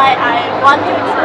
why I want to explore